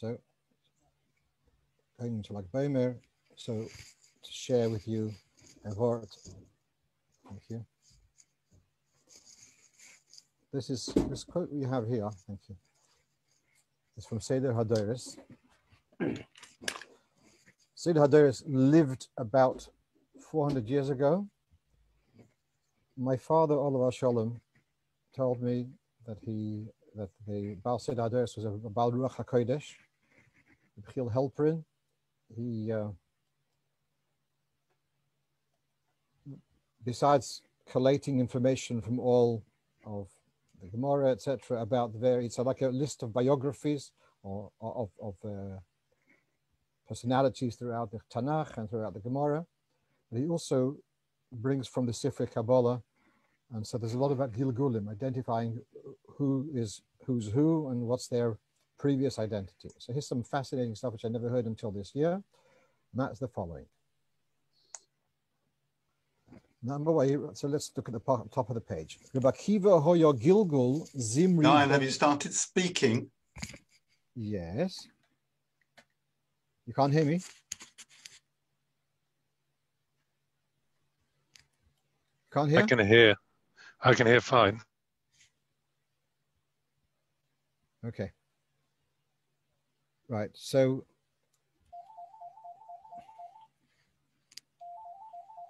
So, going to Lag Boimer, so to share with you a word. Thank you. This is this quote we have here. Thank you. It's from Seder Hadoris. Seder Hadoris lived about 400 years ago. My father, Oliver Shalom, told me that he that the Baal Seder Hadoris was a Baal Ruach HaKodesh, Bechil Helperin. He, uh, besides collating information from all of the Gemara, etc., about the various, so like a list of biographies or, of, of uh, personalities throughout the Tanakh and throughout the Gemara. But he also brings from the Sifri Kabbalah, and so there's a lot about Gilgulim, identifying who is who's who and what's their previous identity. So here's some fascinating stuff which I never heard until this year, and that's the following. Number one, so let's look at the top of the page. Kiva Hoyo Gilgul Zimri. Niall, have you started speaking? Yes. You can't hear me? Can't hear? I can hear. I can hear fine. Okay. Right. So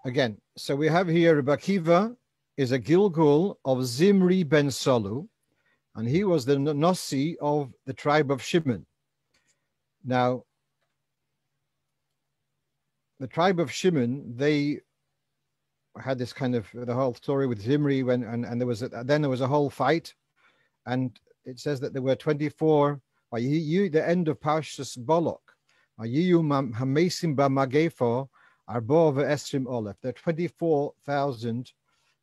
again, so we have here Bakiva is a Gilgul of Zimri ben Salu, and he was the Nasi of the tribe of Shimon. Now, the tribe of Shimon, they had this kind of the whole story with Zimri when and, and there was a, then there was a whole fight, and it says that there were 24 you the end of Parshas Bolok. Ayiyu hamesim b'magefo arbo ve'esrim olef. There are 24,000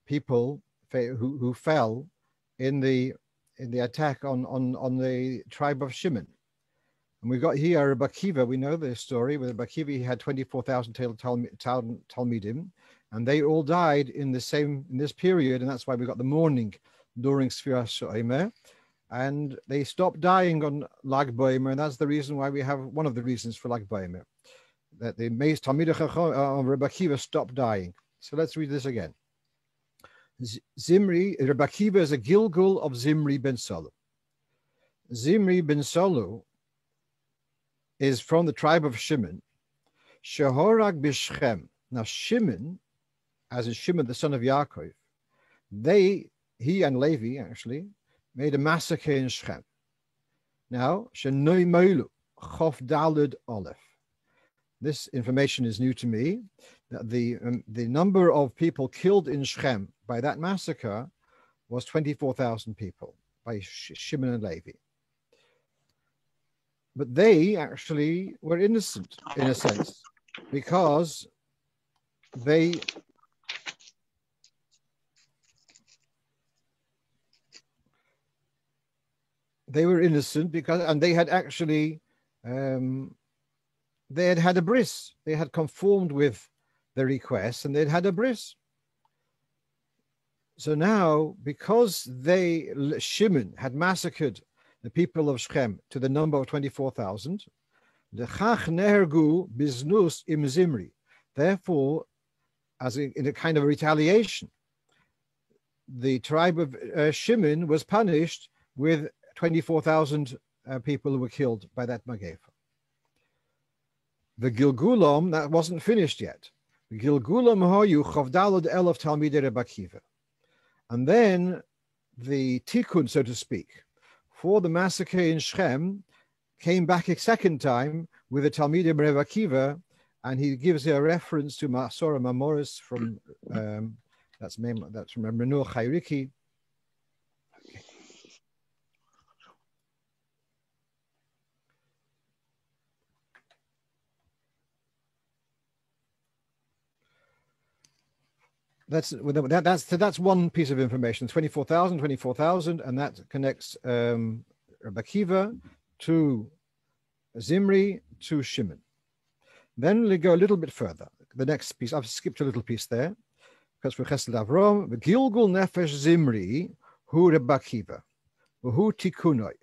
people who, who fell in the in the attack on, on, on the tribe of Shimon. And we've got here Bakiva, we know the story, with Bakiva he had 24,000 Talmidim, and they all died in the same, in this period, and that's why we got the mourning during Sfiras Shoimer. And they stopped dying on Lag Boimer, and that's the reason why we have, one of the reasons for Lag Boimer, that the Maze Talmid uh, of Bakiva stopped dying. So let's read this again. Zimri, Rebbe is a Gilgul of Zimri ben Salu. Zimri ben Salu is from the tribe of Shimon. Shehorag b'Shchem. Now Shimon, as in Shimon the son of Yaakov, they, he and Levi actually, made a massacre in Shechem. Now, Shenoi Moilu, Chof Dalud Aleph. This information is new to me. That the um, the number of people killed in Shechem by that massacre was 24,000 people by Shimon and Levi. But they actually were innocent in a sense because they they were innocent because and they had actually um, they had had a bris they had conformed with the request and they'd had a bris so now, because they, Shimon, had massacred the people of Shechem to the number of 24,000, the Chach Nergu Biznus im Zimri. Therefore, as in, in, a kind of retaliation, the tribe of uh, Shimon was punished with 24,000 uh, people were killed by that Magefa. The Gilgulam, that wasn't finished yet. The Gilgulam hoyu chavdalad el of Talmidei Rebakiva. And then the tikkun, so to speak, for the massacre in Shechem came back a second time with the Talmidim Rev Akiva, and he gives a reference to Masora Mamoris from um, that's that's from Menur Chayriki, that's that, that's that's one piece of information 24,000 24,000 and that connects um Bakiva to Zimri to Shimon. Then we go a little bit further. The next piece I've skipped a little piece there because for Chesed Avrom Gilgul Nefesh Zimri Hu Rebakiva Hu Tikunoi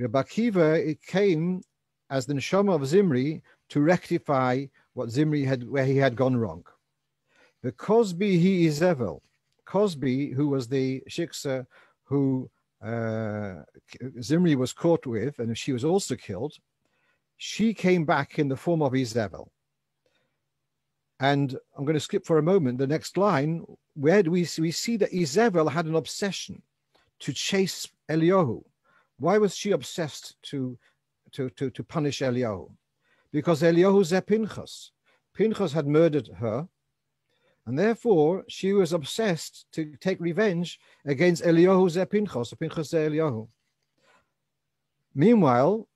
Rebakiva it came as the neshama of Zimri to rectify what Zimri had, where he had gone wrong. The Kozbi he is evil. Kozbi, who was the shiksa who uh, Zimri was caught with, and she was also killed, she came back in the form of Izebel. And I'm going to skip for a moment the next line. Where do we see, we see that Izebel had an obsession to chase Eliyahu? Why was she obsessed to, to, to, to punish Eliyahu? Because Eliyahu is Pinchas. Pinchas had murdered her, and therefore she was obsessed to take revenge against Eliyahu Pinchas Eliyahu. Meanwhile,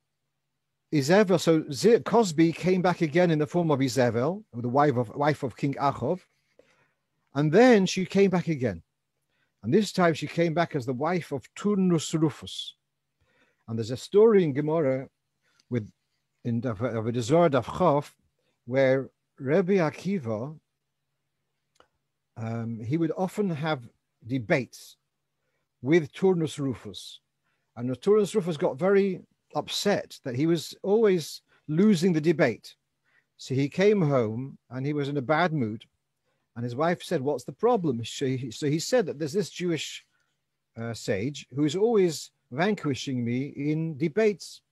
Izebel, so Kozbi came back again in the form of Izebel, the wife of, wife of King Achov, and then she came back again. And this time she came back as the wife of Turnus Rufus. And there's a story in Gemara with in of a of Chof where Rabbi Akiva, um, he would often have debates with Turnus Rufus. And Turnus Rufus got very upset that he was always losing the debate. So he came home and he was in a bad mood. And his wife said, What's the problem? So he, so he said that there's this Jewish uh, sage who is always vanquishing me in debates.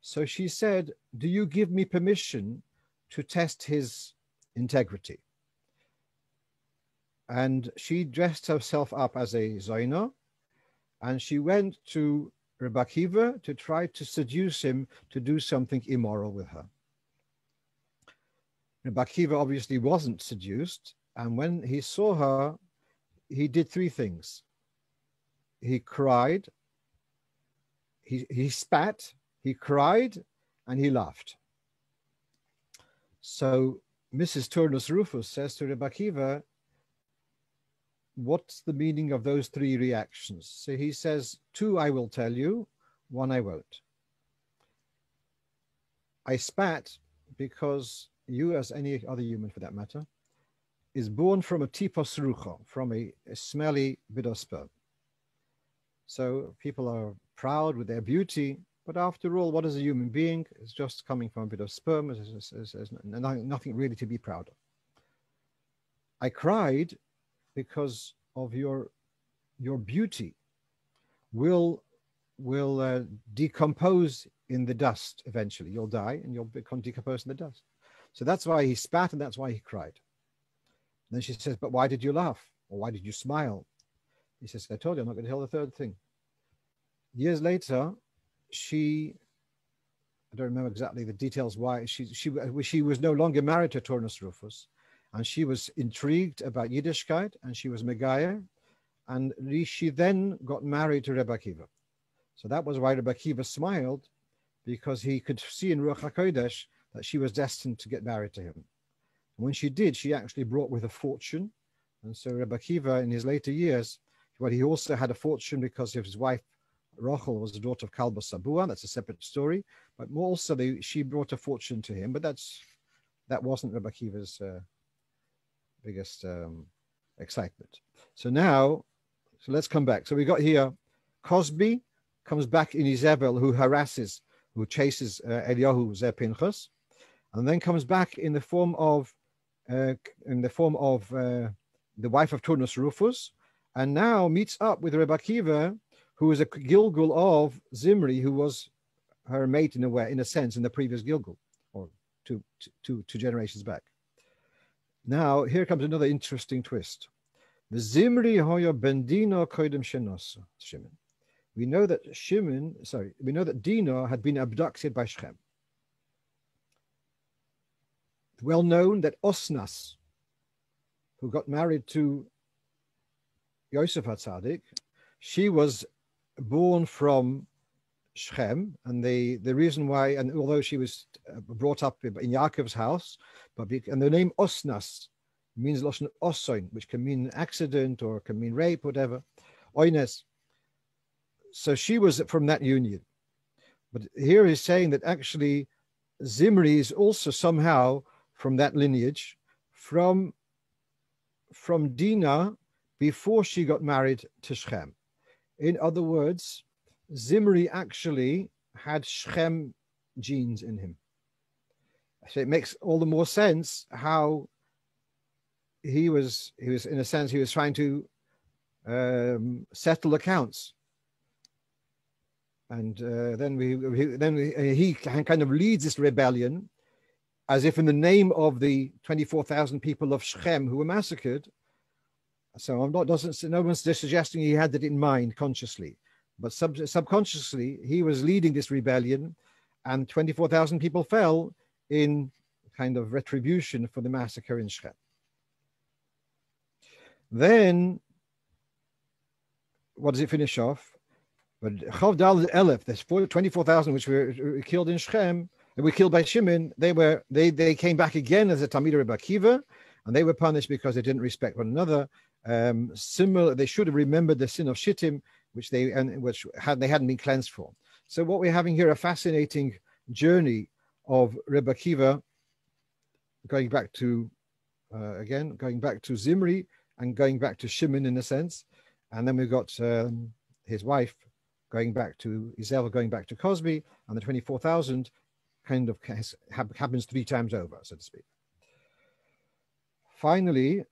So she said, Do you give me permission to test his integrity? And she dressed herself up as a Zaina and she went to Rebbe Akiva to try to seduce him to do something immoral with her. Rebbe Akiva obviously wasn't seduced, and when he saw her, he did three things. He cried, he, he spat, he cried, and he laughed. So Mrs. Turnus Rufus says to Rebbe Akiva, what's the meaning of those three reactions? So he says, two I will tell you, one I won't. I spat because you, as any other human for that matter, is born from a tipos rucha, from a, a smelly bit of sperm. So people are proud with their beauty, but after all, what is a human being? It's just coming from a bit of sperm. There's, nothing really to be proud of. I cried because of your your beauty will will uh, decompose in the dust eventually. You'll die and you'll become decomposed in the dust. So that's why he spat and that's why he cried. And then she says, But why did you laugh? Or why did you smile? He says, I told you I'm not going to tell the third thing. Years later, she I don't remember exactly the details why she she she was no longer married to Turnus Rufus, and she was intrigued about Yiddishkeit and she was Megaya. And she then got married to Rebbe Akiva. So that was why Rebbe Akiva smiled because he could see in Ruach HaKodesh that she was destined to get married to him. And when she did, she actually brought with a fortune. And so Rebbe Akiva, in his later years, well, he also had a fortune because of his wife, Rochel was the daughter of Kalba Sabua. That's a separate story. But also, they, she brought a fortune to him. But that's that wasn't Rebbe Akiva's uh, biggest um, excitement. So now, so let's come back. So we got here Kozbi comes back in Izebel, who harasses, who chases uh, Eliyahu Zepinchas, and then comes back in the form of uh, in the form of uh, the wife of Turnus Rufus, and now meets up with Rebbe who is a Gilgul of Zimri, who was her mate in a way, in a sense, in the previous Gilgul, or two, two, two generations back. Now, here comes another interesting twist. We know that Shimon, sorry, we know that Dinah had been abducted by Shechem. Well known that Osnas, who got married to Yosef Hatzadik, she was born from Shechem, and the, the reason why, and although she was uh, brought up in Yaakov's house, but and the name Osnas means Lashon Osoin, which can mean accident or can mean rape, whatever. Oines. So she was from that union. But here he's saying that actually Zimri is also somehow from that lineage, from from Dinah before she got married to Shechem. In other words, Zimri actually had Shechem genes in him. So it makes all the more sense how he was he was in a sense he was trying to um, settle accounts. And uh, then we, we then we, uh, he kind of leads this rebellion as if in the name of the 24,000 people of Shechem who were massacred. So I'm not doesn't no one's suggesting he had that in mind consciously but sub, subconsciously he was leading this rebellion and 24,000 people fell in kind of retribution for the massacre in Shechem then, what does it finish off? But Chavdal Elef, there's 24,000 which were killed in Shechem, and were killed by Shimon. They were they they came back again as a Talmid Rebbe Akiva, and they were punished because they didn't respect one another. Um, similar, they should have remembered the sin of Shittim, which they and which had they hadn't been cleansed from. So what we're having here a fascinating journey of Rebbe Akiva, going back to uh, again going back to Zimri and going back to Shimon in a sense. And then we've got um, his wife going back to Izel, going back to Kozbi, and the 24,000 kind of has, happens three times over, so to speak. Finally,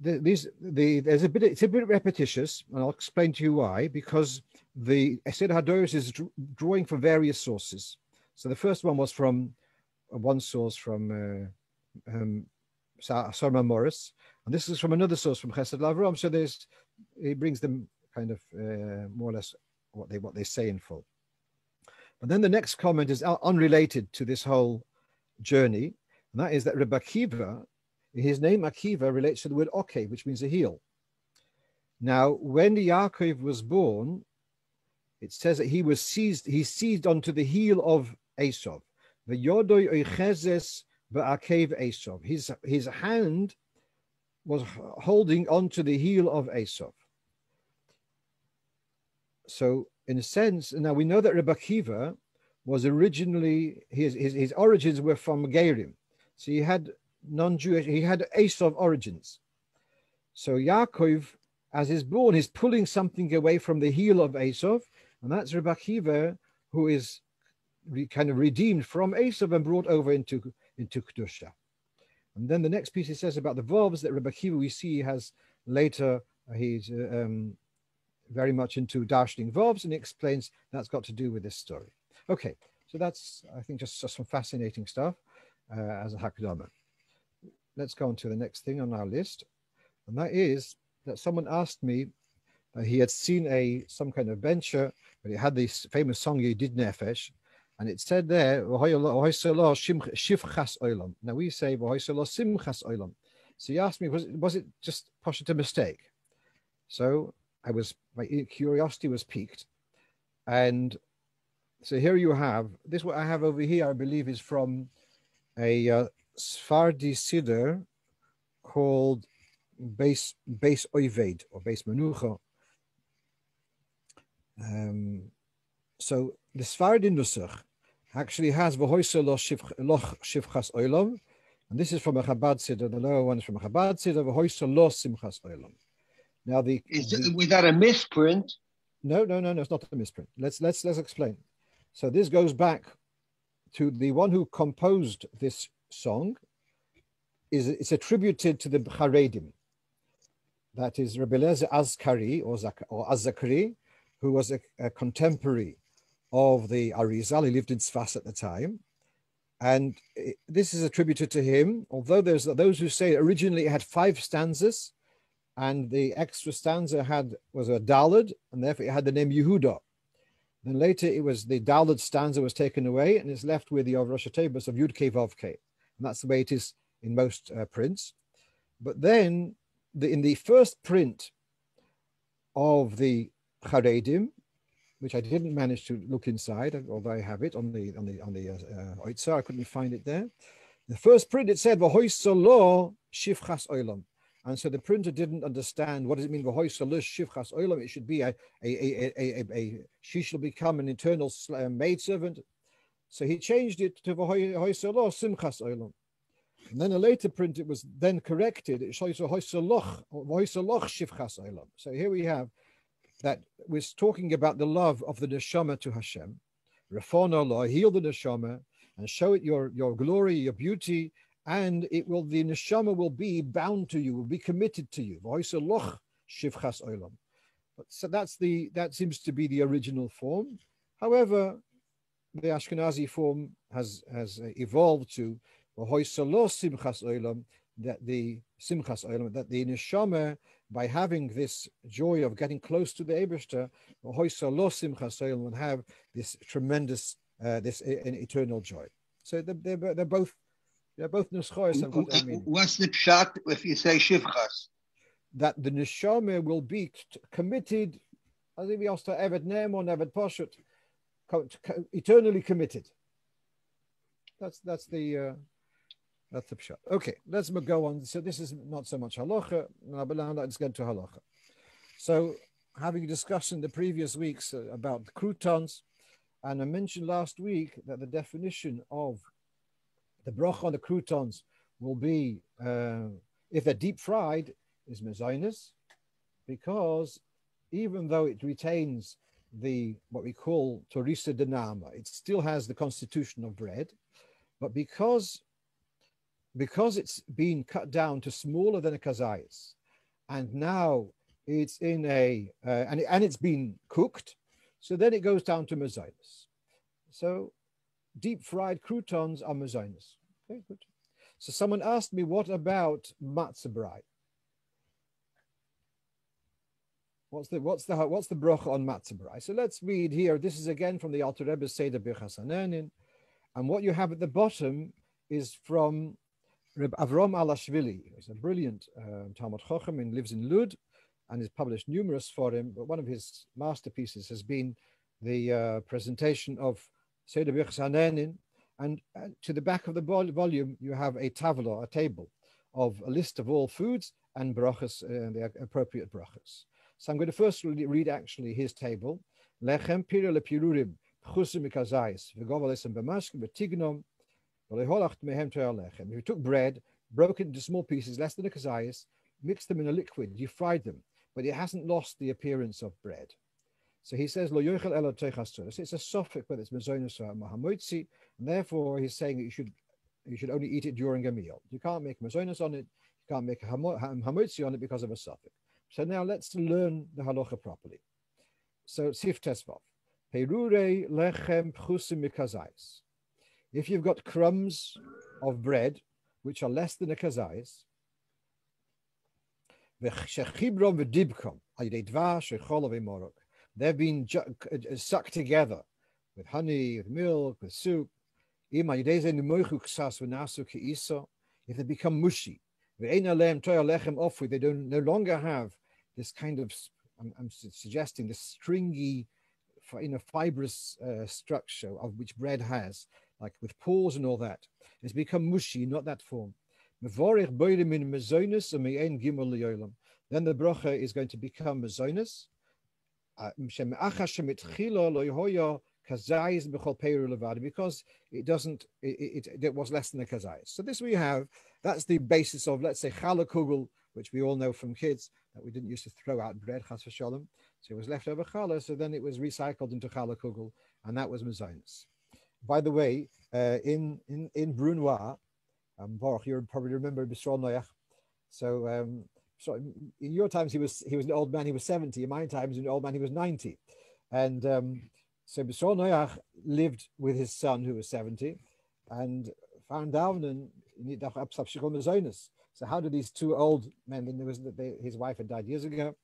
the, these, the, there's a bit, it's a bit repetitious, and I'll explain to you why, because the Esed Hadoros is drawing from various sources. So the first one was from uh, one source from uh, um, Sarma Morris, and this is from another source from Chesed Lavram. So there's he brings them kind of uh, more or less what they what they say in full. But then the next comment is unrelated to this whole journey, and that is that Rebbe Akiva, his name Akiva relates to the word Oke, which means a heel. Now, when the Yaakov was born, it says that he was seized, he seized onto the heel of Esau. The Yodoi Oichezes Ba'akev Esau. His his hand was holding onto the heel of Esau. So, in a sense, now we know that Rebbe Akiva was originally his, his, his origins were from Gerim. So he had non-Jewish, he had Esau origins. So Yaakov, as he's born, is pulling something away from the heel of Esau, and that's Rebbe Akiva, who is re, kind of redeemed from Esau and brought over into, into Kedusha. And then the next piece he says about the verbs that Rebbe Akiva we see has later, uh, he's uh, um, very much into darshaning verbs and explains that's got to do with this story. Okay, so that's, I think, just, just some fascinating stuff uh, as a Hakdama. Let's go on to the next thing on our list. And that is that someone asked me, that he had seen a some kind of venture, but he had this famous song, Yedid Nefesh, and it said there, now we say. So he asked me, was it, was it just poshet a mistake? So I was, my curiosity was piqued. And so here you have, this what I have over here, I believe is from a uh, Sfardi Siddur called Base Base Oived or Base Menucha. Um, so the Sfardi Nusach actually has V'hoisa loch shivchas olam. And this is from a Chabad Siddur. The lower one is from a Chabad Siddur. V'hoisa lo simchas olam. Now the is the, was that a misprint? No, no, no, no. It's not a misprint. Let's let's let's explain. So this goes back to the one who composed this song. Is it's attributed to the Charedim. That is Rebbe Azkari or, Zak, or who was a, a contemporary of the Arizal. He lived in Sfas at the time. And this is attributed to him, although there's those who say originally it had five stanzas, and the extra stanza had was a dalad, and therefore it had the name Yehuda. Then later it was the dalad stanza was taken away, and it's left with the Rosh of Yud Vav. And that's the way it is in most uh, prints. But then the, in the first print of the Charedim, which I didn't manage to look inside, although I have it on the on the on the uh, Oitzer. I couldn't find it there. The first print it said "V'hoisalo shivchas olam," and so the printer didn't understand what does it mean "V'hoisalo shivchas olam." It should be a a, a, a, a, a she shall become an eternal uh, maidservant. So he changed it to "V'hoisalo simchas olam." And then a later print, it was then corrected. It shows "V'hoisaloch shivchas olam." So here we have that was talking about the love of the neshama to Hashem. Rafon Allah, heal the neshama, and show it your, your glory, your beauty, and it will the neshama will be bound to you, will be committed to you. But so that's the that seems to be the original form. However, the Ashkenazi form has has evolved to simchas olam that the simchas olam that the neshama by having this joy of getting close to the Eberster, simchas olam and have this tremendous uh, this an eternal joy. So they're, they're, they're both they're both nuschois. What's the pshat if you say shivchas? That the neshama will be committed, as if we asked to Evet Ne'emon, Evet Poshut, eternally committed. That's that's the uh, that's the pshat. Okay, let's go on. So this is not so much halacha. Let's get to halacha. So having discussed in the previous weeks uh, about croutons, and I mentioned last week that the definition of the broch on the croutons will be, uh, if they're deep fried, is mezainis, because even though it retains the what we call torisa de nama, it still has the constitution of bread, but because because it's been cut down to smaller than a kazayas, and now it's in a uh, and, and it's been cooked, so then it goes down to mezainis. So deep fried croutons are mezainis. Okay, good. So someone asked me, what about matzah? What's the what's the what's the bracha on matzah? So let's read here. This is again from the Alter Rebbe Seder Birchas Hanenin, and what you have at the bottom is from Reb Avrom Alashvili. He's a brilliant uh, Talmud Chochem and lives in Lud, and has published numerous for him. But one of his masterpieces has been the uh, presentation of Seder Birchas Hanenin, and uh, to the back of the volume you have a tavla, a table of a list of all foods and brachas, uh, the appropriate brachas. So I'm going to first read actually his table. Lechem pira lepirurim chusim v'leholacht mehem lechem. Took bread, broke it into small pieces, less than a kazayis, mixed them in a liquid, you fried them, but it hasn't lost the appearance of bread. So he says, Lo yochel elo It's a sofik, but it's mezonus mahamotzi, and therefore he's saying that you should you should only eat it during a meal. You can't make mezonus on it, you can't make hamotzi on it because of a sofik. So now let's learn the halacha properly. So sif tesvav. Lechem pchusim mikazais. If you've got crumbs of bread, which are less than a kazais, they've been uh, sucked together with honey, with milk, with soup. If they become mushy, they don't no longer have this kind of, I'm, I'm suggesting, this stringy, you know, fibrous uh, structure of which bread has, like with pores and all that. It's become mushy, not that form. Then the bracha is going to become mezonis. Uh, because it doesn't, it, it, it, was less than a kazayis. So this we have, that's the basis of, let's say, chalakugel, which we all know from kids that we didn't used to throw out bread, chas v'shalom. So it was left over challah, so then it was recycled into challah kugel, and that was mezainis. By the way, uh, in, in, in Brunoy, um, Baruch, you probably remember Bisrol Noach. So, um, so in your times, he was he was an old man, he was 70. In my times, an old man, he was 90. And um, so Bisrol Noach lived with his son, who was 70, and found out and so how did these two old men, there was they, his wife had died years ago.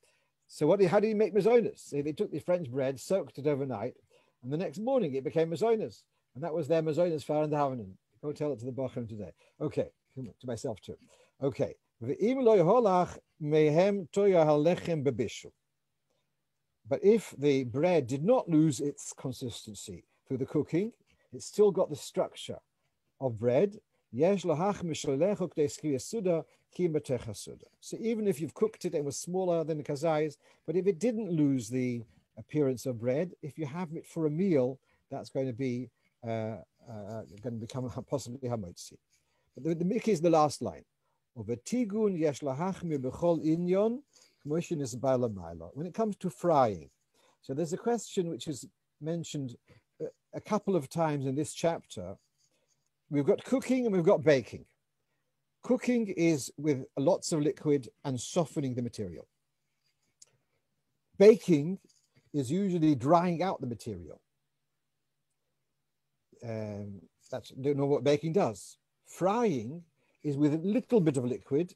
So what? How did he make mazonas? So they took the French bread, soaked it overnight, and the next morning it became mazonas, and that was their mazonas far in the Havanan. Go tell it to the Bachim today. Okay, to myself too. Okay. But if the bread did not lose its consistency through the cooking, it still got the structure of bread, so even if you've cooked it and it was smaller than the kazais, but if it didn't lose the appearance of bread, if you have it for a meal, that's going to be uh, uh, going to become possibly hamotzi. But the, the is the last line. When it comes to frying, so there's a question which is mentioned uh, a couple of times in this chapter we've got cooking and we've got baking. Cooking is with lots of liquid and softening the material. Baking is usually drying out the material. Um, that's don't know what baking does. Frying is with a little bit of liquid.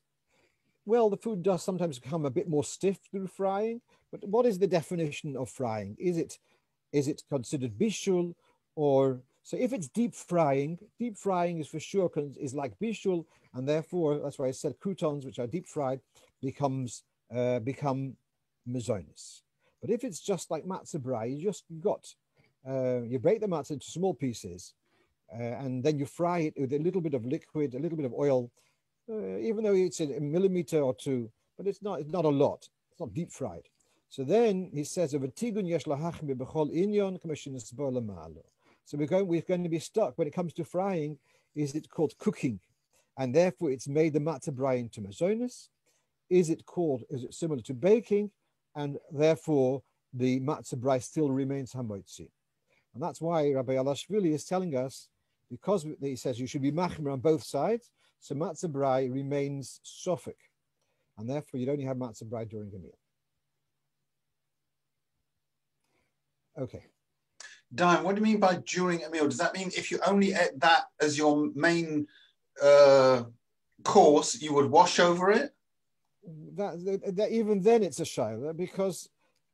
Well, the food does sometimes become a bit more stiff through frying, but what is the definition of frying? Is it is it considered bishul or so if it's deep frying, deep frying is for sure is like bishul, and therefore that's why I said croutons, which are deep fried, becomes uh, become mezonis. But if it's just like matzah you just got uh, you break the matzah into small pieces, uh, and then you fry it with a little bit of liquid, a little bit of oil, uh, even though it's a millimeter or two, but it's not it's not a lot. It's not deep fried. So then he says, so we're going, we're going to be stuck when it comes to frying. Is it called cooking? And therefore it's made the matzah brei into mazonis. Is it called, is it similar to baking? And therefore the matzah still remains hamotzi. And that's why Rabbi Alashvili is telling us, because he says you should be machmer on both sides, so matzah brei remains sofik. And therefore you'd only have matzah brei during the meal. Okay. Dayan, what do you mean by during a meal? Does that mean if you only ate that as your main uh, course, you would wash over it? That, that, that even then it's a shaila because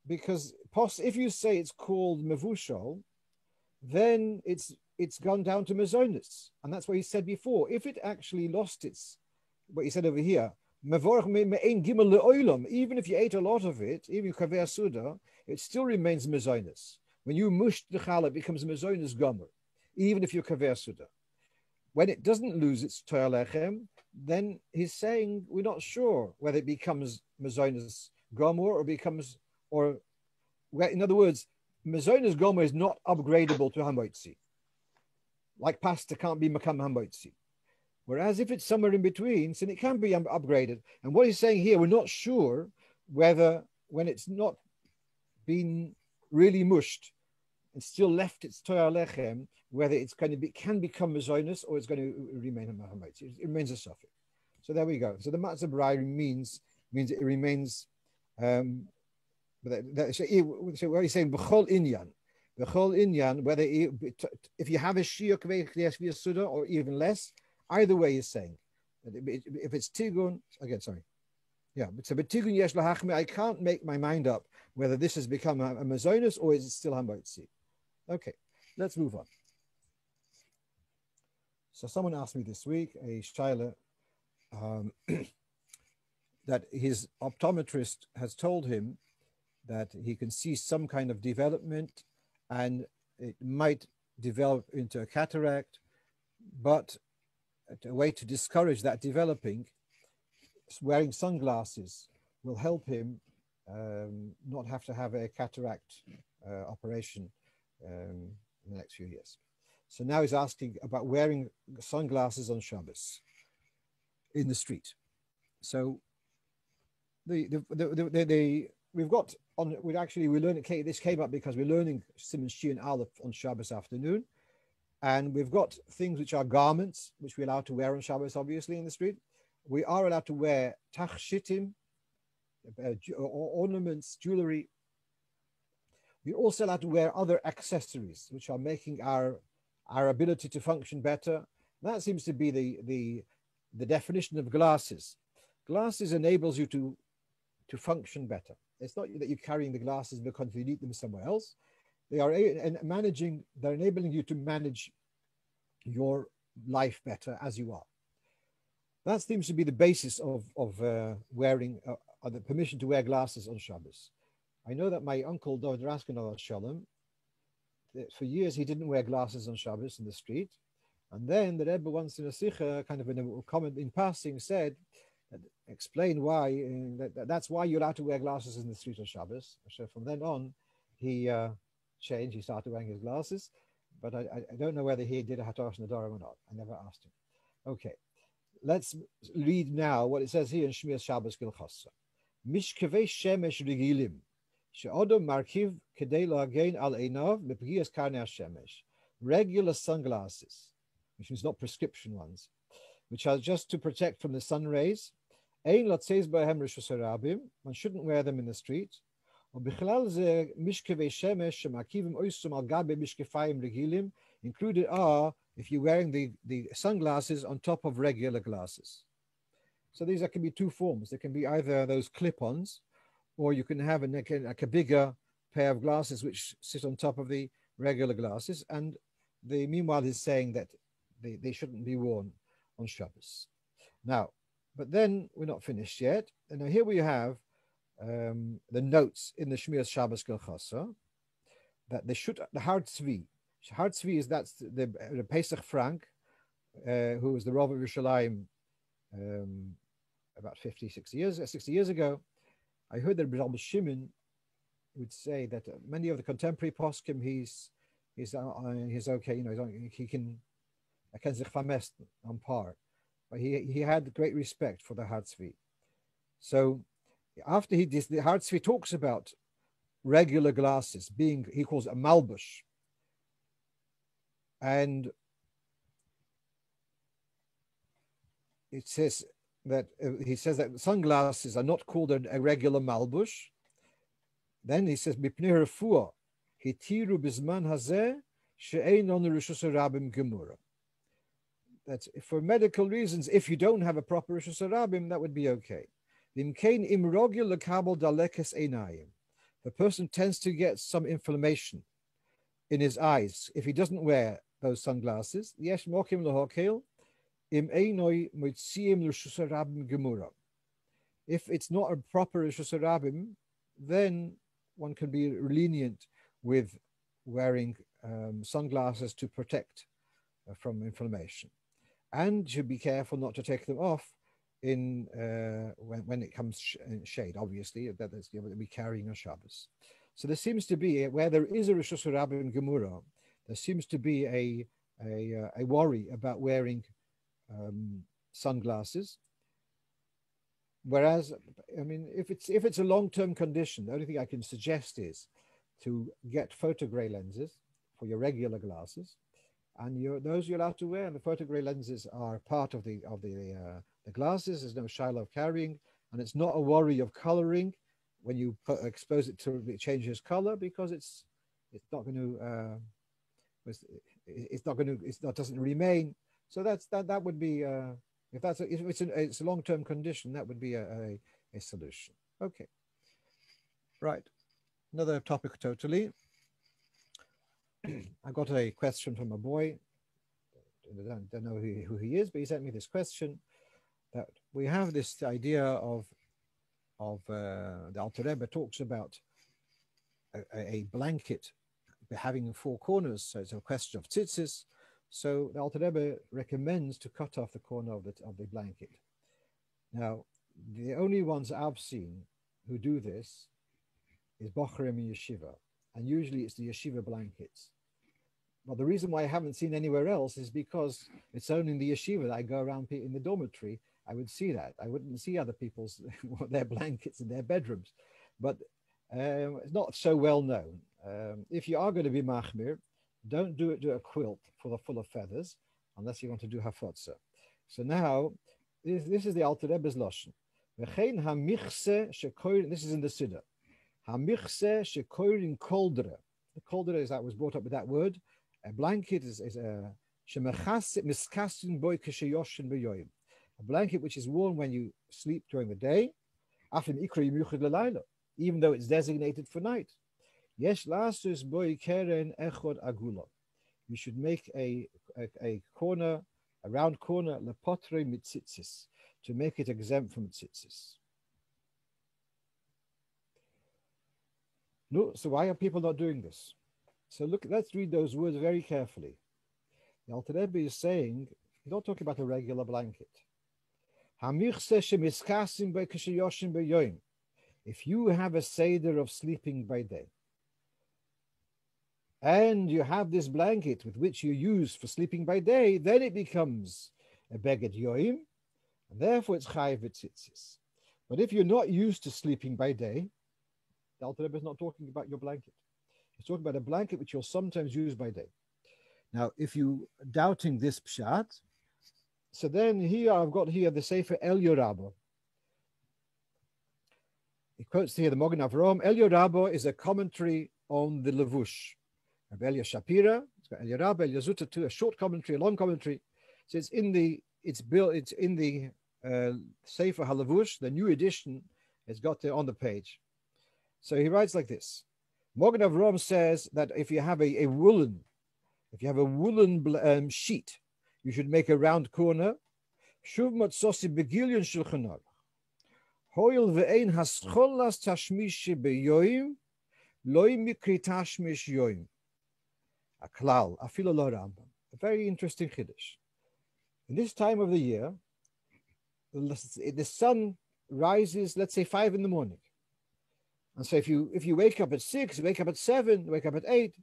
because if you say it's called mevushal, then it's it's gone down to mezonis, and that's what he said before. If it actually lost its what he said over here, even if you ate a lot of it, even kaver suda, it still remains mezonis. When you mush the challah, it becomes mezonis gomer, even if you're kaver suda. When it doesn't lose its toyalechem, then he's saying we're not sure whether it becomes mezonis gomer or becomes, or in other words, mezonis gomer is not upgradable to hamotzi. Like pasta can't be makam hamotzi. Whereas if it's somewhere in between, then it can be upgraded. And what he's saying here, we're not sure whether when it's not been really mushed still left its toya lechem, whether it's going to be can become mazonis or it's going to remain a mahamait. It, remains a sofik. So there we go. So the matzah brei means means it remains. Um, that, that, so, so what he's saying, b'chol inyan, b'chol inyan, whether it, if you have a shiur suda or even less, either way you're saying if it's tigun again, sorry, yeah, but so but tigun yesh lahachmi, I can't make my mind up whether this has become a, a or is it still hamotzi. Okay, let's move on. So someone asked me this week, a shaila, um, that his optometrist has told him that he can see some kind of development and it might develop into a cataract, but a way to discourage that developing, wearing sunglasses will help him um, not have to have a cataract uh, operation um, in the next few years. So now he's asking about wearing sunglasses on Shabbos in the street. So the the the, the, the we've got on we actually we learned this came up because we're learning Siman Shi and Aleph on Shabbos afternoon, and we've got things which are garments which we're allowed to wear on Shabbos, obviously in the street. We are allowed to wear tachshitim, uh, ornaments, jewelry, we're also allowed to wear other accessories, which are making our, our ability to function better. That seems to be the, the, the definition of glasses. Glasses enables you to, to function better. It's not that you're carrying the glasses because you need them somewhere else. They are and managing, they're enabling you to manage your life better as you are. That seems to be the basis of, of uh, wearing, uh, the permission to wear glasses on Shabbos. I know that my uncle David Raskin Shalom, for years he didn't wear glasses on Shabbos in the street. And then the Rebbe once in a sikha, kind of in a comment in passing, said, explain why, uh, that, that's why you're allowed to wear glasses in the street on Shabbos. So from then on, he uh, changed, he started wearing his glasses. But I, I don't know whether he did a Hatosh Nadarim or not. I never asked him. Okay, let's read now what it says here in Shmir Shabbos Gilchasa. Mishkevei Shemesh Regilim. She'odom markiv kedei la'agein al einav mepgias karnei hashemesh. Regular sunglasses which is not prescription ones, which are just to protect from the sun rays. Ein latzes bahem rishus harabim. One shouldn't wear them in the street. ובכלל זה משקבי שמש שמרכיבים אויסום על גבי משקפיים רגילים, included are if you're wearing the, the sunglasses on top of regular glasses. So these are, can be two forms. They can be either those clip-ons, or you can have a, like a bigger pair of glasses which sit on top of the regular glasses. And the meanwhile is saying that they, they shouldn't be worn on Shabbos. Now, but then we're not finished yet. And now here we have um, the notes in the Shmir Shabbos Gelchasa that they should the Har Tzvi. Har Tzvi is that's the, the Pesach Frank, uh, who was the Rav of Yerushalayim um, about 50, 60 years, 60 years ago. I heard that Rabbi Shimon would say that many of the contemporary poskim he's he's uh, he's okay, you know, he can on par, but he he had great respect for the Har Tzvi. So after he the Har Tzvi talks about regular glasses being he calls a malbush, and it says that uh, he says that sunglasses are not called a, a regular malbush. Then he says mipnei refuah hitiru bizman hazeh she'ein on rishus rabim gemura. That for medical reasons, if you don't have a proper rishus rabim, that would be okay. The person tends to get some inflammation in his eyes if he doesn't wear those sunglasses. If it's not a proper Rishus then one can be lenient with wearing um, sunglasses to protect uh, from inflammation. And should be careful not to take them off in uh, when, when it comes sh- in shade, obviously, that is going to be carrying a Shabbos. So there seems to be, where there is a Rosh Hashanah there seems to be a, a, uh, a worry about wearing um, sunglasses. Whereas, I mean, if it's if it's a long-term condition, the only thing I can suggest is to get photogray lenses for your regular glasses, and you're, those you're allowed to wear. And the photogray lenses are part of the of the uh, the glasses. There's no shiloh of carrying, and it's not a worry of coloring when you put, expose it to it changes color because it's it's not going to uh, it's, it's not going to it's not doesn't remain. So that's that that would be uh, if that's a, if it's a, it's a long term condition that would be a, a, a solution. Okay, right. Another topic totally. I got a question from a boy. I don't, don't know who, who he is, but he sent me this question that we have this idea of of uh, the Alter Rebbe talks about a, a, blanket having four corners, so it's a question of tzitzis. So the Alter Rebbe recommends to cut off the corner of the of the blanket. Now, the only ones I've seen who do this is Bochrim and Yeshiva, and usually it's the Yeshiva blankets. But the reason why I haven't seen anywhere else is because it's only in the yeshiva that I go around in the dormitory I would see that. I wouldn't see other people's their blankets in their bedrooms, but um, it's not so well known. Um, if you are going to be machmir, don't do it to a quilt full of full of feathers, unless you want to do hafotza. So now, this, this is the Alter Rebbe's lashon. This is in the Siddur. Hamichse shekoirin koldre. The koldre is that was brought up with that word. A blanket is, is a boy beyoyim a blanket which is worn when you sleep during the day, even though it's designated for night. Yes, lastus boy keren echod agula. You should make a, a, a corner, a round corner, lepotre mitzitzis, to make it exempt from tzitzis. No, so why are people not doing this? So look, let's read those words very carefully. The Alter Rebbe is saying, he's not talking about a regular blanket. If you have a seder of sleeping by day, and you have this blanket with which you use for sleeping by day, then it becomes a beged yoim, and therefore it's chayiv tzitzis. But if you're not used to sleeping by day, the Alter Rebbe is not talking about your blanket. He's talking about a blanket which you'll sometimes use by day. Now, if you're doubting this pshat, so then here I've got here the Sefer El Yorabo. He quotes here the Mogen Avrom. El Yorabo is a commentary on the Levush. Of Elia Shapira, it's got El Yorabo, El Yazuta too, a short commentary, a long commentary. So it's in the it's built it's in the uh, Sefer Halavush, the new edition. It's got there on the page. So he writes like this. Morgan of Rome says that if you have a, a woolen, if you have a woolen um, sheet, you should make a round corner. Shuv matzosi begilion shulchan aruch. Hoil ve'ein hascholas tashmish beyoim, loy mikri tashmish yoim. A klal, afilo lo rambam. A very interesting chiddush. In this time of the year, the sun rises, let's say five in the morning. And so if you if you wake up at six, wake up at seven, wake up at eight,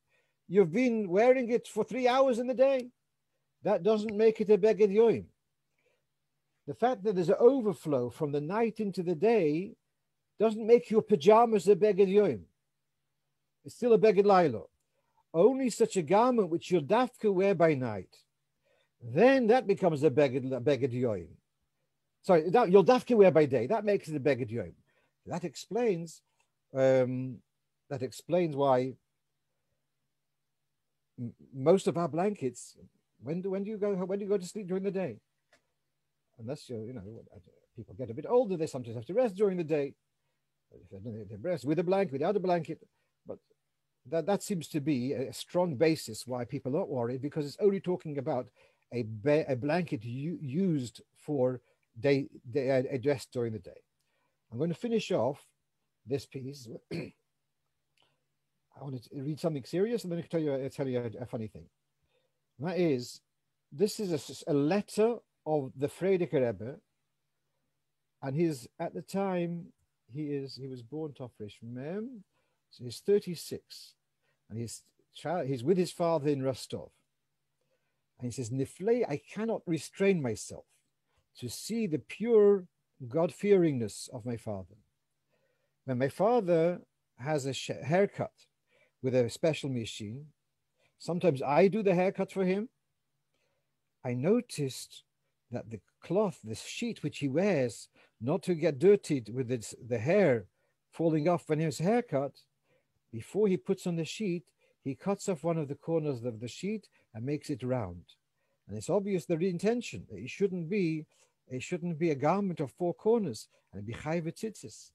you've been wearing it for three hours in the day. That doesn't make it a beged yoim. The fact that there's an overflow from the night into the day doesn't make your pajamas a beged yoim. It's still a beged lilo. Only such a garment which you'll dafka wear by night, then that becomes a beged, yoim. Sorry, that, you'll dafka wear by day. That makes it a beged yoim. That explains um, that explains why most of our blankets. When do when do you go when do you go to sleep during the day? Unless you're you know people get a bit older, they sometimes have to rest during the day. They rest with a blanket, without a blanket, but that that seems to be a strong basis why people are worried because it's only talking about a ba- a blanket u- used for day, day uh, a dress during the day. I'm going to finish off this piece. I want to read something serious and then I can tell you, I'll tell you a, a funny thing. And that is, this is a letter of the Frierdiker Rebbe, and he's at the time he is he was born Tofresh Mem, so he's 36, and he's he's with his father in Rostov, and he says, "Niflei, I cannot restrain myself to see the pure God fearingness of my father." when my father has a haircut with a special machine, sometimes I do the haircut for him. I noticed that the cloth, the sheet which he wears, not to get dirtied with the hair falling off when his haircut, before he puts on the sheet, he cuts off one of the corners of the sheet and makes it round. And it's obvious the intention. It shouldn't be, it shouldn't be a garment of four corners and be chayv tzitzis.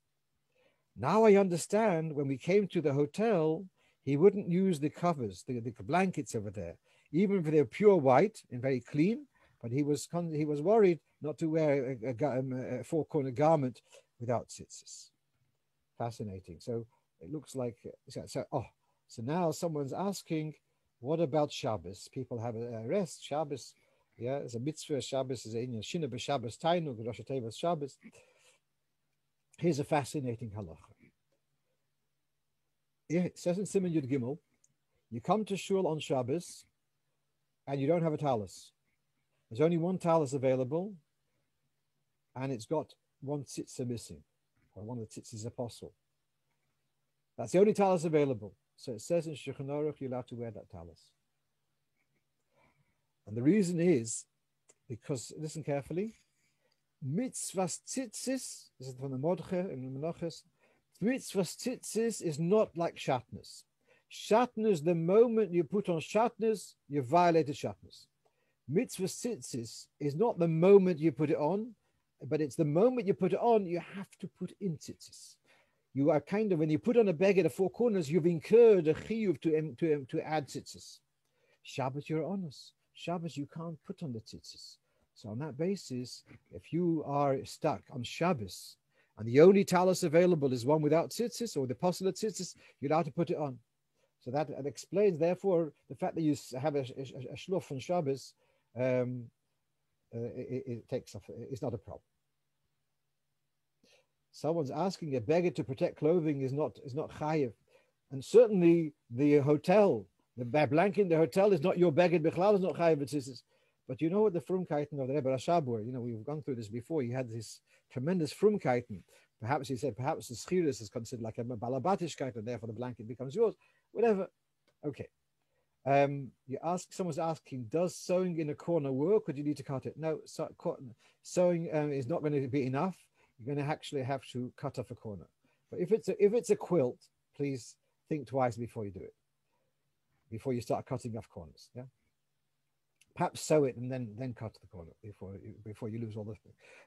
Now I understand when we came to the hotel, he wouldn't use the covers, the, the blankets over there, even if they're pure white and very clean. But he was he was worried not to wear a, a, a four corner garment without tzitzis. Fascinating. So it looks like so, so. Oh, so now someone's asking, what about Shabbos? People have a, rest. Shabbos, yeah, it's a mitzvah. Shabbos is a shina b'Shabbos tainu, Rosh Hashanah Shabbos. Here's a fascinating halacha. It says in Siman Yud Gimel, you come to shul on Shabbos and you don't have a talus. There's only one talus available and it's got one tzitzah missing, or one of the tzitzah's apostle. That's the only talus available. So it says in Shulchan Aruch you're allowed to wear that talus. And the reason is because, listen carefully, mitzvahs tzitzis, this is from the Mordche and the Menachos, mitzvahs tzitzis is not like shatnez. Shatnez, the moment you put on shatnez, you violated shatnez. Mitzvah tzitzis is not the moment you put it on, but it's the moment you put it on, you have to put in tzitzis. You are kind of, when you put on a bag at the four corners, you've incurred a chiyuv to, to, to add tzitzis. Shabbos, you're honest. Shabbos, you can't put on the tzitzis. So on that basis, if you are stuck on Shabbos and the only talus available is one without tzitzis or the apostle tzitzis, you're allowed to put it on. So that, explains, therefore, the fact that you have a, a, a on Shabbos, um, uh, it, it takes off. It's not a problem. Someone's asking a beggar to protect clothing is not is not chayiv, and certainly the hotel, the blanket in the hotel is not your beggar. Bichlal is not chayiv. It's his. But you know what the frumkeiten of the Rebbe Rashabur, you know, we've gone through this before. He had this tremendous frumkeiten. Perhaps he said, perhaps the schiris is considered like a balabatishkeit, and therefore the blanket becomes yours. Whatever. Okay. Um, you ask someone's asking, does sewing in a corner work, or do you need to cut it? No, so, co- sewing um, is not going to be enough. You're going to actually have to cut off a corner. But if it's a, if it's a quilt, please think twice before you do it. Before you start cutting off corners, yeah. Perhaps sew it and then then cut the corner before you, before you lose all the.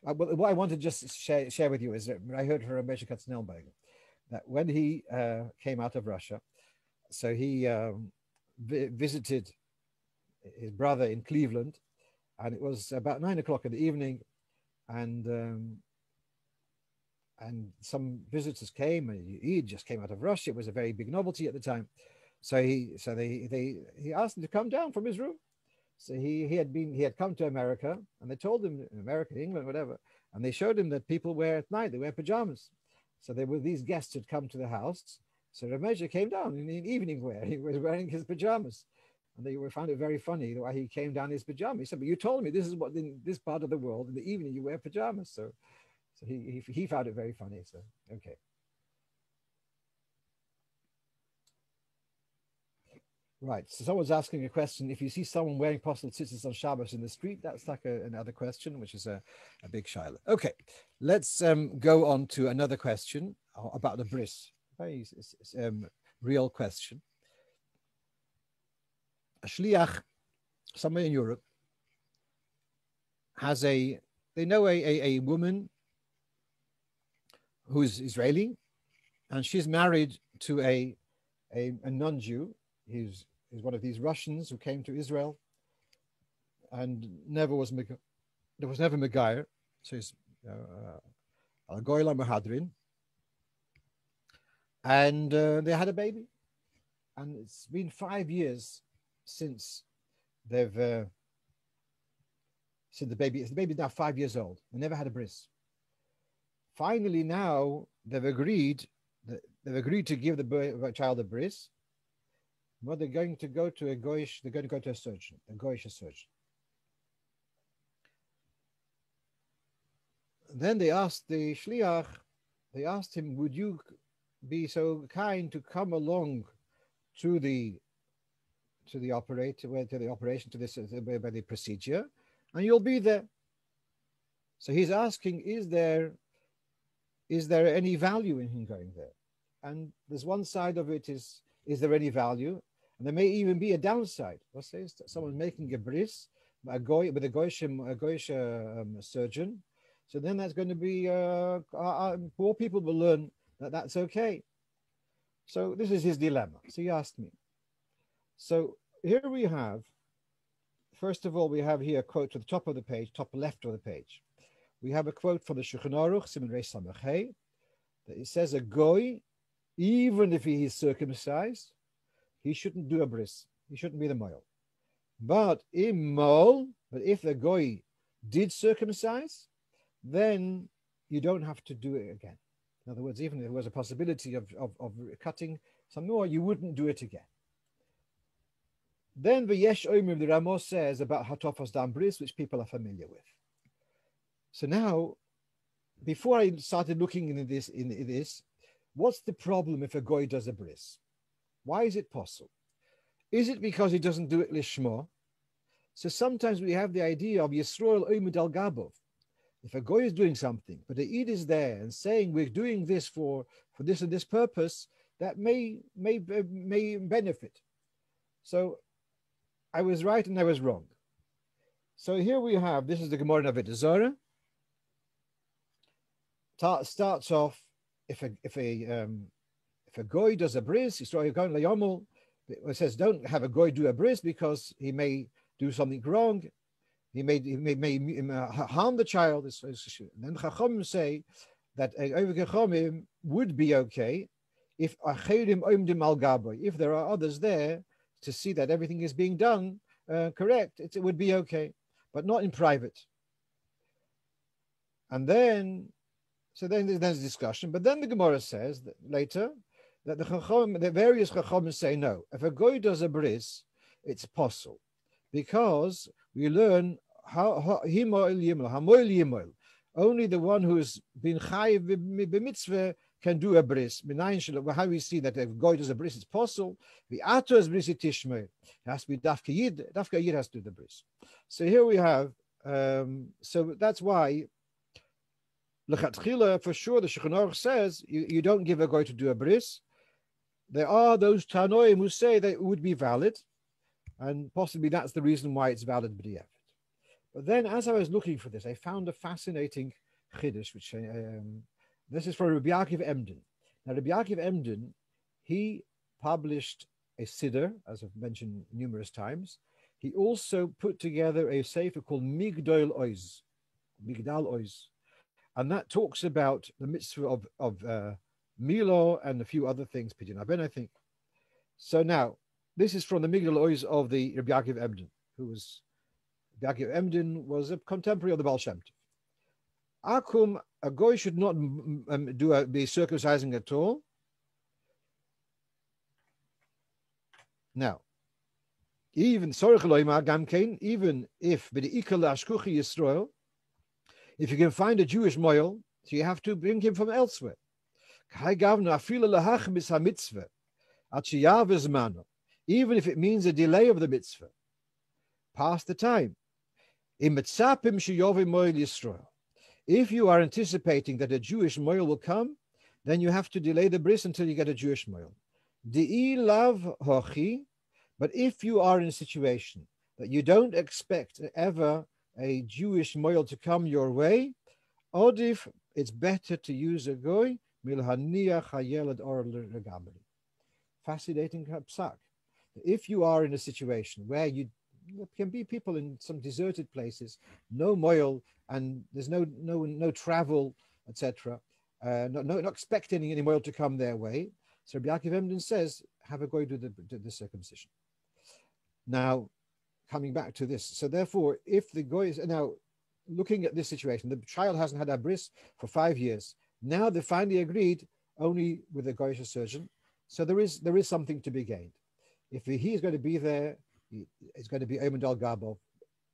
Uh, what I want to just share share with you is that I heard from Moshe Katznelberg that when he uh, came out of Russia, so he um, vi- visited his brother in Cleveland, and it was about nine o'clock in the evening, and um, and some visitors came, and he just came out of Russia. It was a very big novelty at the time, so he so they they he asked him to come down from his room. So he he had been he had come to America, and they told him America, England, whatever, and they showed him that people wear at night they wear pajamas. So there were these guests had come to the house. So Rameja came down in, in evening wear. He was wearing his pajamas. And they found it very funny why he came down in his pajamas. He said, But you told me this is what in this part of the world in the evening you wear pajamas. So so he, he, he found it very funny. So okay. Right. So someone's asking a question. If you see someone wearing postel tzitzis on Shabbos in the street, that's like a, another question, which is a, a big shiloh. Okay. Let's um, go on to another question uh, about the bris. Very um, real question. A shliach somewhere in Europe has a, they know a, a, a woman who's Israeli, and she's married to a, a, a non-Jew. He's, he's one of these Russians who came to Israel and never was, there was never Megayer. So he's uh, Goyla Mahadrin. And uh, they had a baby. And it's been five years since they've, uh, since the baby, the baby's now five years old. They never had a bris finally now they've agreed they've agreed to give the child a bris, but they're going to go to a goyish, they're going to go to a surgeon, a goyish surgeon. Then they asked the shliach, they asked him, would you be so kind to come along to the to the operator, to the operation, to this by the procedure, and you'll be there. So he's asking, is there is there any value in him going there? And there's one side of it is, is there any value? And there may even be a downside. Let's say someone's making a bris, a goy, with a goyish, a goyish uh, um, surgeon. So then that's going to be, uh, uh, poor people will learn that that's okay. So this is his dilemma. So he asked me. So here we have, first of all, we have here a quote to the top of the page, top left of the page we have a quote from the Shulchan Aruch, Siman Reis Samachay, that it says a goy, even if he is circumcised, he shouldn't do a bris. He shouldn't be the male. But imol, but if the goy did circumcise, then you don't have to do it again. In other words, even if there was a possibility of, of, of cutting some more, you wouldn't do it again. Then the Yesh Oimim, the Ramos says about Hatofas Dam Bris, which people are familiar with. So now, before I started looking into this, in this, what's the problem if a goy does a bris? Why is it possible? Is it because he doesn't do it lishma? So sometimes we have the idea of Yisrael Oimid al Gabov. If a goy is doing something, but the Eid is there and saying we're doing this for, for this and this purpose, that may may may benefit. So I was right and I was wrong. So here we have this is the Gemara of Zorah starts off if a if a um, if a goy does a bris. It says don't have a goy do a bris because he may do something wrong. He may he may, may harm the child. then Chachamim say that over Chachamim would be okay if acherim oimdim al. If there are others there to see that everything is being done uh, correct, it, it would be okay, but not in private. And then so then there's discussion. But then the Gemara says that later that the Chacham, the various Chacham say no. If a goy does a bris, it's possible because we learn how himoil yimol, hamoil yimol. Only the one who's been chayiv b'mitzvah can do a bris. How we see that if goy does a bris, it's possible. The ato is bris tishme. It has to be dafka yid. Dafka yid has to do the bris. So here we have. Um, so that's why. Lechatchila, for sure, the Shulchan says you, you don't give a goy to do a bris. There are those Tanoim who say that it would be valid, and possibly that's the reason why it's valid b'diavad. But then, as I was looking for this, I found a fascinating chiddush, which um, this is from Rabbi Yaakov Emden. Now, Rabbi Yaakov Emden, he published a siddur, as I've mentioned numerous times. He also put together a sefer called Migdal Oiz, Migdal Oiz, and that talks about the mitzvah of of uh, Milo and a few other things, Pidyon Aben, I think. So now, this is from the Migdal Oiz of the Rabbi Yaakov Emden, who was Rabbi Yaakov Emden was a contemporary of the Baal Shem Tov. Akum, a goy should not um, do a, be circumcising at all. Now, even even if Yisrael, if you can find a Jewish moil, so you have to bring him from elsewhere. Even if it means a delay of the mitzvah, past the time. If you are anticipating that a Jewish moil will come, then you have to delay the bris until you get a Jewish moil. But if you are in a situation that you don't expect ever a Jewish moil to come your way, odif, it's better to use a goy milhania chayelad or regameli. Fascinating psak. If you are in a situation where you can be people in some deserted places, no moil, and there's no no no travel, etc. Uh, no, no, not expecting any moil to come their way. So Rabbi Yaakov Emden says, have a go do the, do the circumcision. Now, coming back to this, so therefore, if the goy is now looking at this situation, the child hasn't had a bris for five years. Now they finally agreed only with the goyish surgeon. So there is there is something to be gained. If he is going to be there, it's going to be Omendal Gabov.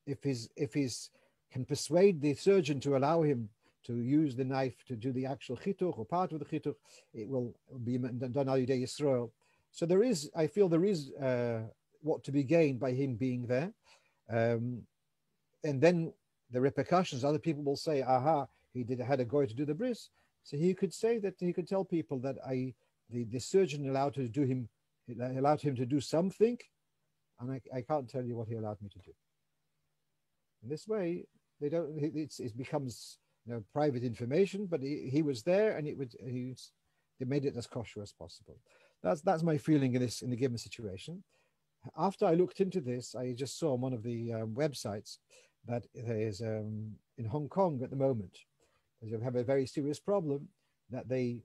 If he's if he's can persuade the surgeon to allow him to use the knife to do the actual chituch or part of the chituch, it will be done al Yisrael. So there is, I feel there is uh, what to be gained by him being there. Um, and then the repercussions, other people will say, aha, he did had a goy to do the bris. So he could say that he could tell people that I the, the surgeon allowed to do him allowed him to do something, and I, I can't tell you what he allowed me to do. In this way, they don't. It becomes you know, private information, but he, he was there, and it would he they made it as kosher as possible. That's that's my feeling in this in the given situation after I looked into this, I just saw on one of the um, websites that there is um, in Hong Kong at the moment, they have a very serious problem that they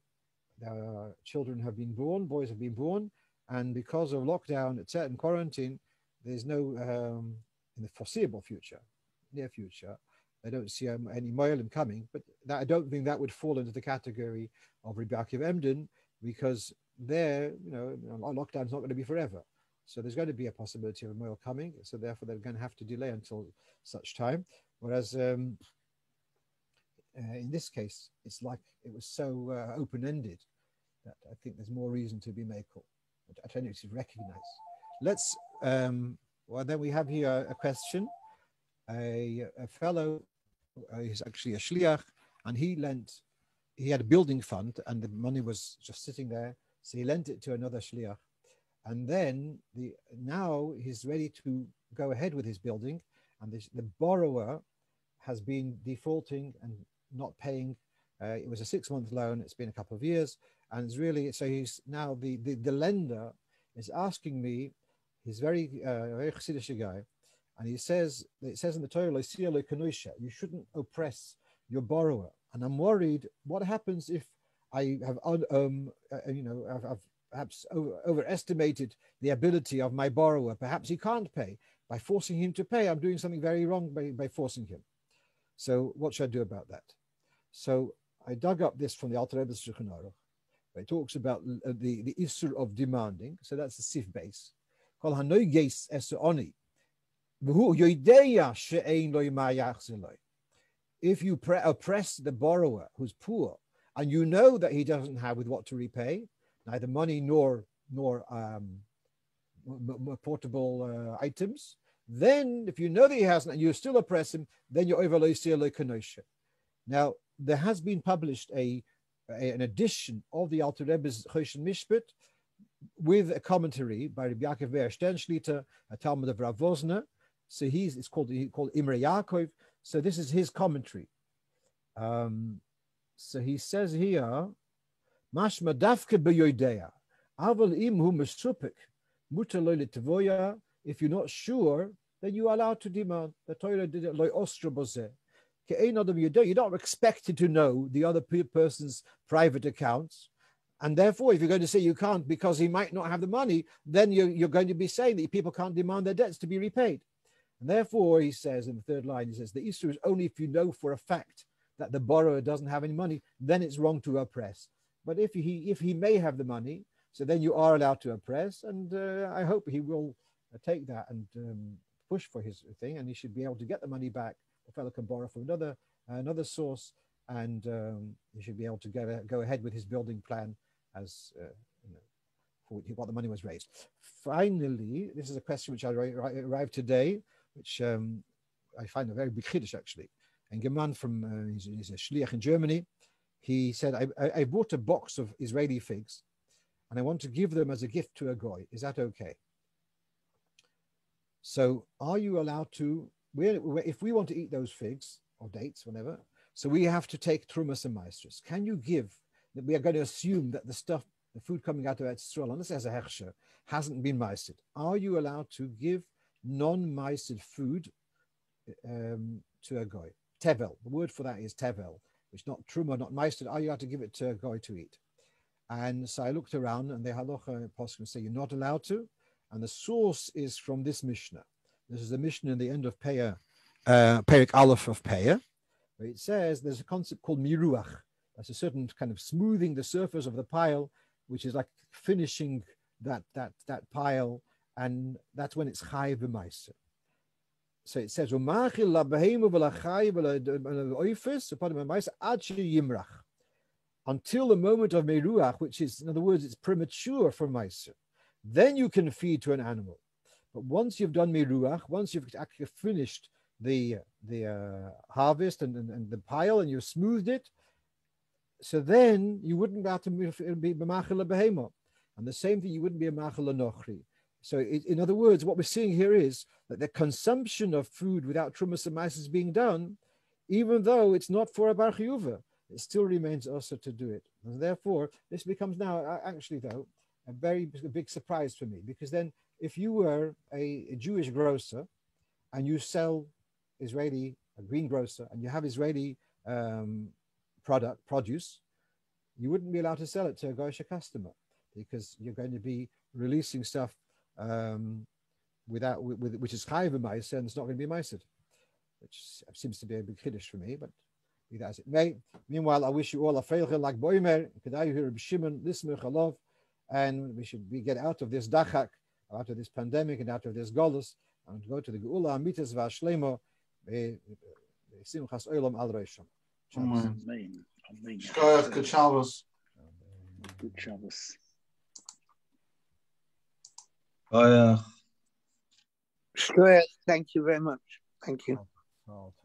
children have been born, boys have been born, and because of lockdown, etc., and quarantine, there's no um, in the foreseeable future, near future, I don't see um, any Moelim coming, but that, I don't think that would fall into the category of Rabbi Emden because there, you know, lockdown's not going to be forever. So there's going to be a possibility of a moil coming. So therefore, they're going to have to delay until such time. Whereas um, uh, in this case, it's like it was so uh, open-ended that I think there's more reason to be makel. I tell you to recognize. Let's. Um, well, then we have here a question. A, a fellow uh, is actually a shliach, and he lent. He had a building fund, and the money was just sitting there. So he lent it to another shliach and then the now he's ready to go ahead with his building, and this, the borrower has been defaulting and not paying. Uh, it was a six-month loan. It's been a couple of years, and it's really so. He's now the the, the lender is asking me. He's very uh, very guy, and he says it says in the Torah, you shouldn't oppress your borrower. And I'm worried what happens if I have um, uh, you know I've, I've perhaps over, overestimated the ability of my borrower. Perhaps he can't pay. By forcing him to pay, I'm doing something very wrong by, by forcing him. So what should I do about that? So I dug up this from the Alter Rebbe Shulchan Aruch. It talks about uh, the, the issue of demanding. So that's the sif base. If you oppress the borrower who's poor and you know that he doesn't have with what to repay, neither money nor nor um, portable uh, items, then if you know that he hasn't and you still oppress him, then you're over kanosha. Now there has been published a, a an edition of the Alter Rebbe's Choshen Mishpat with a commentary by Rabbi Yaakov Ber Sternschliter, a Talmud of Rav Wosner. So he's it's called he called Imre Yaakov. So this is his commentary. Um, so he says here, If you're not sure, then you are allowed to demand. The Torah did it like ostra boze. You're not expected to know the other person's private accounts. And therefore, if you're going to say you can't because he might not have the money, then you're, you're going to be saying that people can't demand their debts to be repaid. And therefore, he says in the third line, he says, the issue is only if you know for a fact that the borrower doesn't have any money, then it's wrong to oppress. But if he if he may have the money, so then you are allowed to oppress, and uh, I hope he will uh, take that and um, push for his thing, and he should be able to get the money back. The fellow can borrow from another another source, and um, he should be able to go go ahead with his building plan as uh, you know, for what the money was raised. Finally, this is a question which I arrived today, which um, I find a very big chiddush actually. And Geman from uh, he's, he's, a shliach in Germany. He said, I, I, I, bought a box of Israeli figs, and I want to give them as a gift to a goy. Is that okay? So, are you allowed to? We're, if we want to eat those figs or dates, whatever, so we have to take trumas and maasros. Can you give that we are going to assume that the stuff, the food coming out of Eretz unless there's a hechsher, hasn't been meisted. Are you allowed to give non-meisted food um, to a guy? Tevel. The word for that is tevel, which not truma, not meisted. Are you allowed to give it to a guy to eat? And so I looked around, and the halacha poskim say you're not allowed to. And the source is from this Mishnah. This is the Mishnah in the end of Peah, uh, Perik Aleph of Peah, where it says there's a concept called miruach, that's a certain kind of smoothing the surface of the pile, which is like finishing that that that pile, and that's when it's chai v'maiser. So it says, until the moment of meruach, which is, in other words, it's premature for meiser. Then you can feed to an animal. But once you've done meruach, once you've actually finished the the uh, harvest and, and, and, the pile and you've smoothed it, so then you wouldn't able to be behema. And the same thing, you wouldn't be a machal nochri. So in other words, what we're seeing here is that the consumption of food without trumas and is being done, even though it's not for a bar it still remains also to do it. And therefore, this becomes now actually though a very big surprise for me because then if you were a, a Jewish grocer and you sell Israeli a greengrocer and you have Israeli um, product produce, you wouldn't be allowed to sell it to a Goyish customer because you're going to be releasing stuff um, without with, which is chayiv and it's not going to be meised, which seems to be a big kiddush for me. But be that as it may. Meanwhile, I wish you all a feilche like boimer, kedayu here b'shimon lismech alov, and we should we get out of this dachak, out of this pandemic, and out of this golus, and go to the geula amitas v'ashlemo simchas olam al reishon. Amen. Amen. Good Shabbos. Good Shabbos. Oh, uh. yeah. Sure. Thank you very much. Thank you. Oh, oh